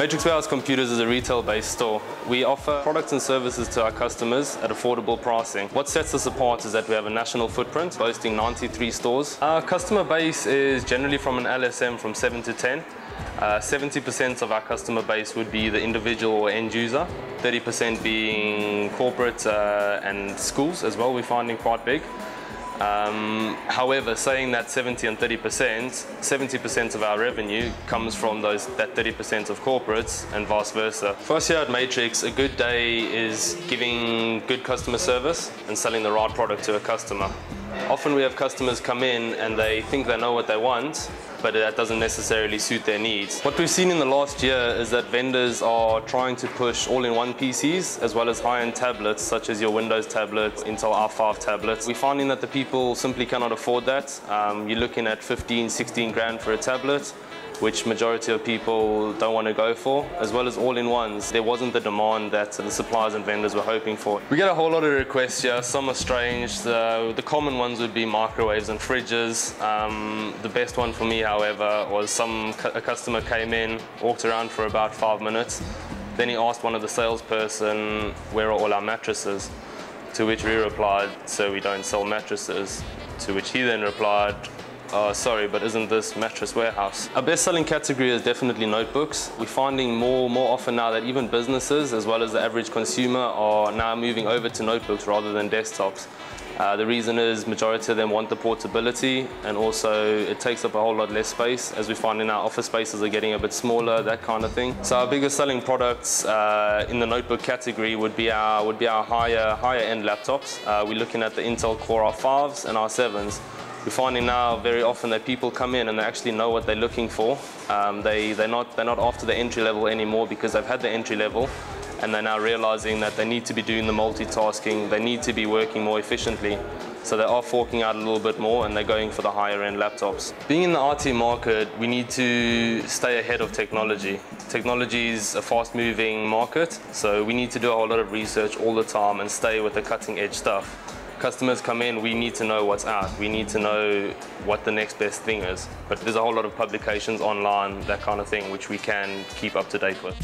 Matrix Warehouse Computers is a retail-based store. We offer products and services to our customers at affordable pricing. What sets us apart is that we have a national footprint, boasting 93 stores. Our customer base is generally from an LSM from 7 to 10. 70% uh, of our customer base would be the individual or end user, 30% being corporate uh, and schools as well, we're finding quite big. Um, however, saying that 70 and 30%, 70% of our revenue comes from those that 30% of corporates and vice versa. For us here at Matrix, a good day is giving good customer service and selling the right product to a customer. Often we have customers come in and they think they know what they want, but that doesn't necessarily suit their needs. What we've seen in the last year is that vendors are trying to push all-in-one PCs as well as high-end tablets such as your Windows tablets, Intel i5 tablets. We're finding that the people simply cannot afford that. Um, you're looking at 15, 16 grand for a tablet which majority of people don't want to go for, as well as all-in-ones. There wasn't the demand that the suppliers and vendors were hoping for. We get a whole lot of requests here. Some are strange. The, the common ones would be microwaves and fridges. Um, the best one for me, however, was some a customer came in, walked around for about five minutes. Then he asked one of the salesperson, where are all our mattresses? To which we replied, so we don't sell mattresses. To which he then replied, uh, sorry, but isn't this Mattress Warehouse? Our best-selling category is definitely notebooks. We're finding more, more often now that even businesses, as well as the average consumer, are now moving over to notebooks rather than desktops. Uh, the reason is majority of them want the portability and also it takes up a whole lot less space as we find in our office spaces are getting a bit smaller, that kind of thing. So our biggest selling products uh, in the notebook category would be our, would be our higher, higher end laptops. Uh, we're looking at the Intel Core i5s and i7s. We're finding now very often that people come in and they actually know what they're looking for. Um, they, they're, not, they're not after the entry level anymore because they've had the entry level and they're now realizing that they need to be doing the multitasking, they need to be working more efficiently. So they are forking out a little bit more and they're going for the higher end laptops. Being in the IT market, we need to stay ahead of technology. Technology is a fast moving market, so we need to do a whole lot of research all the time and stay with the cutting edge stuff customers come in, we need to know what's out. We need to know what the next best thing is. But there's a whole lot of publications online, that kind of thing, which we can keep up to date with.